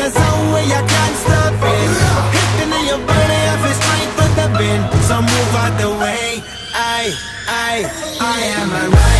the zone where you can't stop it. Hitting in your body, I feel straight with the bin. So move out the way. I, I, I am a rider.